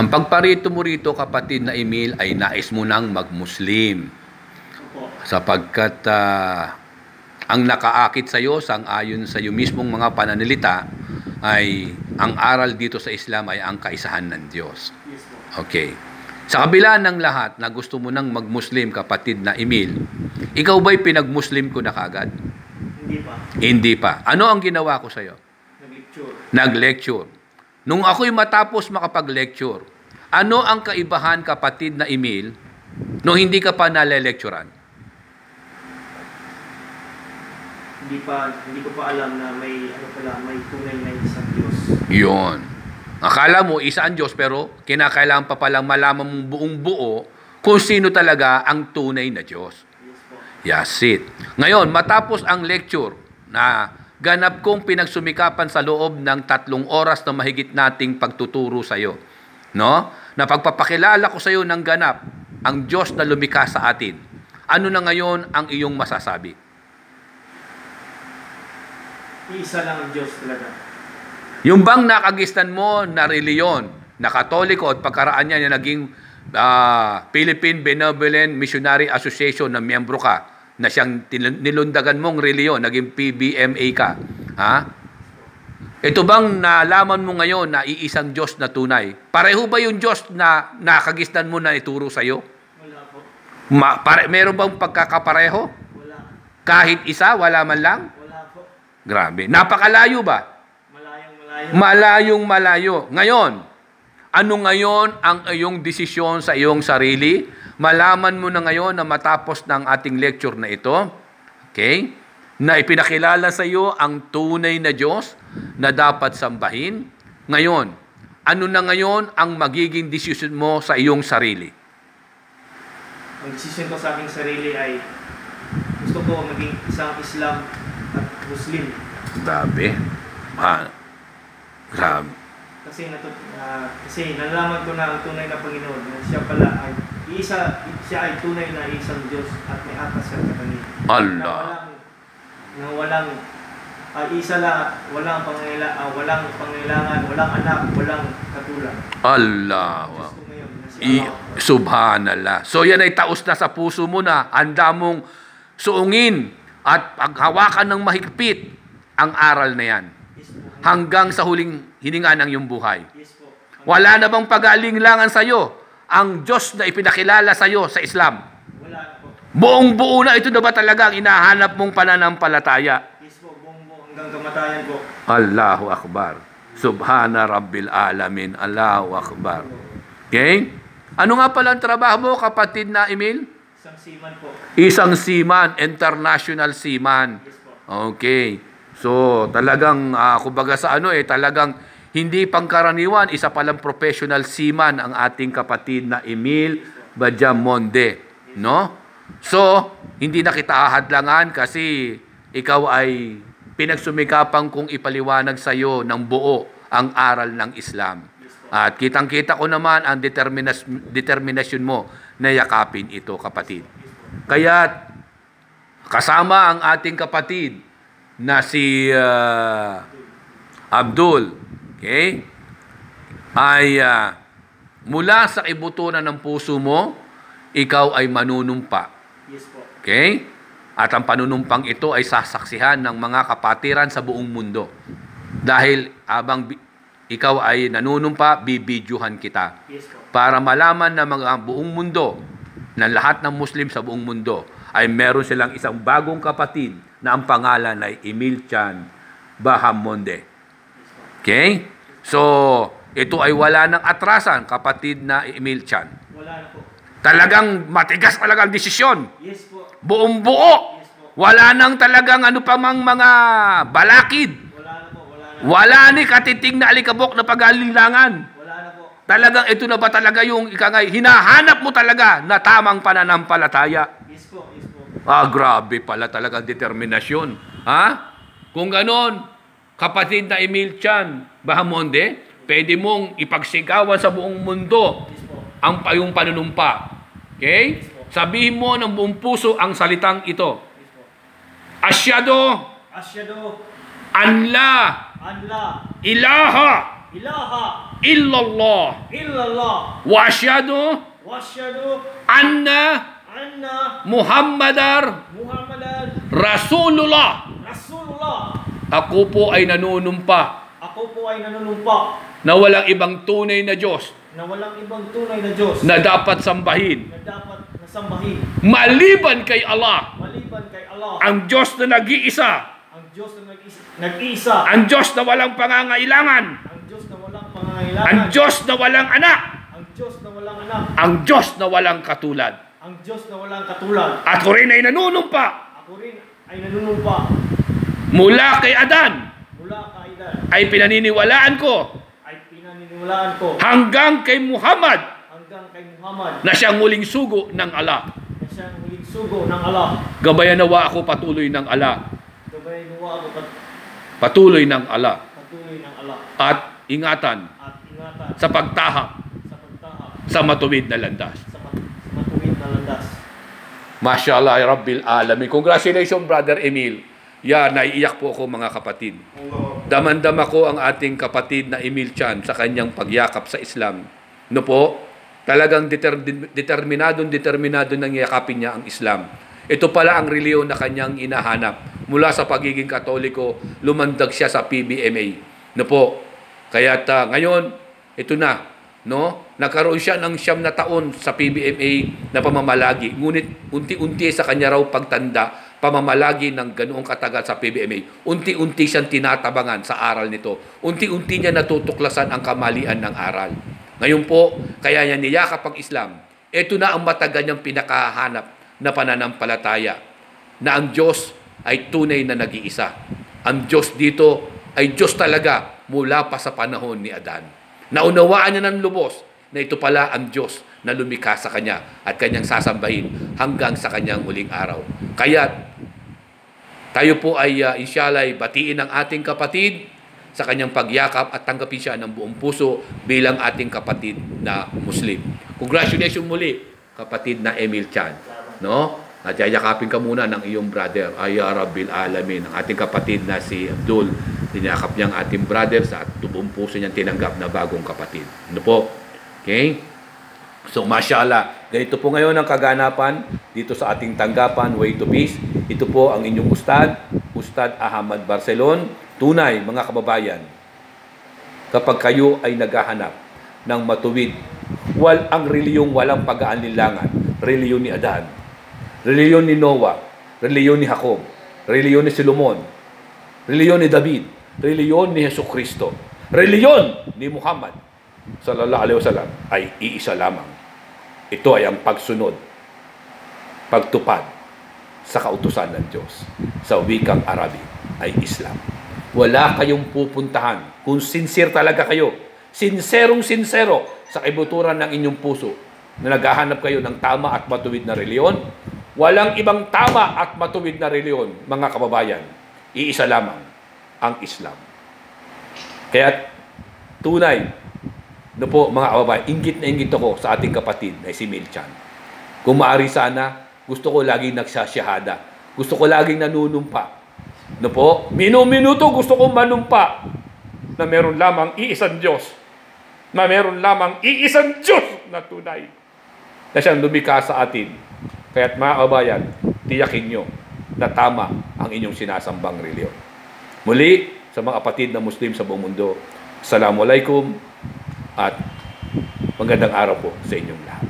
Ang pagparito mo rito, kapatid na Emil, ay nais mo nang mag-Muslim. Sapagkat ah, ang nakaakit sa iyo, sang ayon sa iyo mismong mga pananalita, ay ang aral dito sa Islam ay ang kaisahan ng Diyos. Okay. Sa kabila ng lahat na gusto mo nang mag-Muslim, kapatid na Emil, ikaw ba'y pinag-Muslim ko na kagad? Hindi pa. Hindi pa. Ano ang ginawa ko sa iyo? Nag-lecture. Nag-lecture. Nung ako'y matapos makapag-lecture, ano ang kaibahan, kapatid na Emil, nung hindi ka pa nale-lecturean? Hindi pa, hindi ko pa alam na may, ano pala, may tunay na isang Diyos. Yon. Akala mo, isa ang Diyos, pero kinakailangan pa palang malaman mong buong buo kung sino talaga ang tunay na Diyos. Yes po. Yes, it. Ngayon, matapos ang lecture na ganap kong pinagsumikapan sa loob ng tatlong oras na mahigit nating pagtuturo sa iyo. No? Na pagpapakilala ko sa iyo ng ganap ang Diyos na lumikha sa atin. Ano na ngayon ang iyong masasabi? Iisa lang ang Diyos talaga. Yung bang nakagistan mo na reliyon, na katoliko at pagkaraan niya na naging ah, Philippine Benevolent Missionary Association na miyembro ka, na siyang nilundagan mong reliyon, naging PBMA ka. Ha? Ito bang nalaman mo ngayon na iisang Diyos na tunay? Pareho ba yung Diyos na nakagistan mo na ituro sa iyo? Wala po. Ma, pare, meron bang pagkakapareho? Wala. Kahit isa, wala man lang? Wala po. Grabe. Napakalayo ba? Malayong malayo. Malayong malayo. Ngayon, ano ngayon ang iyong desisyon sa iyong sarili? Malaman mo na ngayon na matapos ng ating lecture na ito, okay, na ipinakilala sa iyo ang tunay na Diyos na dapat sambahin. Ngayon, ano na ngayon ang magiging desisyon mo sa iyong sarili? ang decision ko sa aking sarili ay gusto ko maging isang Islam at Muslim. Grabe. Ah, grabe. Kasi natut ah, kasi nalalaman ko na ang tunay na Panginoon na siya pala ay isa siya ay tunay na isang Diyos at may atas sa kanya. Allah. Na walang na walang ah, isa lang walang pangangailangan, ah, walang pangailangan, walang anak, walang katulad. Allah. Ngayon. I, subhanallah. So yan ay taos na sa puso mo na handa mong suungin at paghawakan ng mahigpit ang aral na yan hanggang sa huling hininga ng iyong buhay. Wala na bang pag-aalinlangan sa iyo ang Diyos na ipinakilala sa iyo sa Islam? Wala na po. Buong buo na ito na ba talaga ang inahanap mong pananampalataya? Yes po, buong buo hanggang kamatayan po. Allahu Akbar. Subhana Rabbil Alamin. Allahu Akbar. Okay? Ano nga pala ang trabaho mo, kapatid na Emil? Isang siman po. Isang seaman, international seaman. Yes po. Okay. So, talagang, ah, kumbaga sa ano eh, talagang hindi pangkaraniwan, isa palang professional seaman ang ating kapatid na Emil Badjamonde. No? So, hindi na kita ahadlangan kasi ikaw ay pinagsumikapan kong ipaliwanag sa iyo ng buo ang aral ng Islam. At kitang-kita ko naman ang determinas- determinasyon mo na yakapin ito, kapatid. Kaya kasama ang ating kapatid na si ah, Abdul, okay? Ay ah, mula sa ibutunan ng puso mo, ikaw ay manunumpa. Yes po. Okay? At ang panunumpang ito ay sasaksihan ng mga kapatiran sa buong mundo. Dahil abang ikaw ay nanunumpa, bibidyohan kita Yes po. para malaman ng mga buong mundo, na lahat ng Muslim sa buong mundo, ay meron silang isang bagong kapatid na ang pangalan ay Emil Chan Bahamonde. Okay? So, ito ay wala ng atrasan, kapatid na Emil Chan. Wala na po. Talagang matigas talaga ang desisyon. Yes po. Buong buo. Yes po. Wala nang talagang ano pa mang mga balakid. Wala na po. Wala na. Wala ni katiting na alikabok na pag-alilangan. Wala na po. Talagang ito na ba talaga yung ikangay, hinahanap mo talaga na tamang pananampalataya. Yes po. Yes po. Ah, grabe pala talaga ang determinasyon. Ha? Kung ganon, kapatid na Emil Chan Bahamonde, pwede mong ipagsigawan sa buong mundo ang payong panunumpa. Okay? Sabihin mo ng buong puso ang salitang ito. Asyado Asyado. an la Anla. ilaha ilaha illallah illallah wa asyhadu wa asyhadu anna anna Muhammadar Muhammadan Rasulullah. Ako po ay nanunumpa. Ako po ay nanunumpa. Na walang ibang tunay na Diyos. Na walang ibang tunay na Diyos. Na dapat sambahin. Na dapat nasambahin maliban kay Allah, maliban kay Allah, ang Diyos na nag-iisa, ang Diyos na nag-isa, ang Diyos na walang pangangailangan, ang Diyos na walang pangangailangan, ang Diyos na walang anak, ang Diyos na walang anak, ang Diyos na walang katulad. ang Diyos na walang katulad. Ako rin ay nanunumpa. Ako rin ay nanunumpa mula kay Adan mula kailan ay pinaniniwalaan ko ay pinaniniwalaan ko hanggang kay Muhammad hanggang kay Muhammad na siyang muling sugo ng Allah. na siyang huling sugo ng Allah. Gabayan nawa ako patuloy ng Allah. Gabay nuwa ako pat- Patuloy ng Allah. patuloy ng Allah At ingatan at ingatan sa pagtahak sa pagtahak sa matuwid na landas. sa, mat- sa matuwid na landas. Mashallah, Rabbil Alamin. Congratulations, Brother Emil. Yan, naiiyak po ako mga kapatid. Damandama ko ang ating kapatid na Emil Chan sa kanyang pagyakap sa Islam. No po, talagang deter- determinadong determinado nang yakapin niya ang Islam. Ito pala ang reliyon na kanyang inahanap. Mula sa pagiging katoliko, lumandag siya sa PBMA. No po, kaya ngayon, ito na, no? Nagkaroon siya ng siyam na taon sa PBMA na pamamalagi. Ngunit unti-unti sa kanya raw pagtanda, pamamalagi ng ganoong katagal sa PBMA. Unti-unti siyang tinatabangan sa aral nito. Unti-unti niya natutuklasan ang kamalian ng aral. Ngayon po, kaya niya niyakap ang Islam. Ito na ang matagal niyang pinakahanap na pananampalataya na ang Diyos ay tunay na nag-iisa. Ang Diyos dito ay Diyos talaga mula pa sa panahon ni Adan. Naunawaan niya ng lubos na ito pala ang Diyos na lumikha sa kanya at kanyang sasambahin hanggang sa kanyang muling araw. Kaya tayo po ay uh, inshallah ay batiin ang ating kapatid sa kanyang pagyakap at tanggapin siya ng buong puso bilang ating kapatid na Muslim. Congratulations muli, kapatid na Emil Chan. No? At yayakapin ka muna ng iyong brother, ay ya Rabbil Alamin, ang ating kapatid na si Abdul. Tinakap niya ang ating brother sa at buong puso niyang tinanggap na bagong kapatid. Ano po? Okay? So, mashallah, ganito po ngayon ang kaganapan dito sa ating tanggapan, Way to Peace. Ito po ang inyong ustad, Ustad Ahmad Barcelon. Tunay, mga kababayan, kapag kayo ay naghahanap ng matuwid, wal ang reliyong walang pag-aalinlangan, reliyon ni Adan, reliyon ni Noah, reliyon ni Jacob, reliyon ni Solomon, reliyon ni David, reliyon ni Yesu Kristo, reliyon ni Muhammad sallallahu alaihi wasallam ay iisa lamang. Ito ay ang pagsunod, pagtupad sa kautusan ng Diyos. Sa wikang Arabic ay Islam. Wala kayong pupuntahan kung sincere talaga kayo, sinserong sincero sa kibuturan ng inyong puso na naghahanap kayo ng tama at matuwid na reliyon, walang ibang tama at matuwid na reliyon, mga kababayan. Iisa lamang, ang Islam. Kaya tunay, no po mga kababayan, ingit na ingit ako sa ating kapatid na si Milchan. Kung maari sana, gusto ko laging nagsasyahada. Gusto ko laging nanunumpa. No po, minu-minuto gusto kong manumpa na meron lamang iisang Diyos. Na meron lamang iisang Diyos na tunay. Na siyang lumikha sa atin. Kaya't mga kababayan, tiyakin nyo na tama ang inyong sinasambang reliyon. Muli, sa mga kapatid na Muslim sa buong mundo, Assalamualaikum at magandang araw po sa inyong lahat.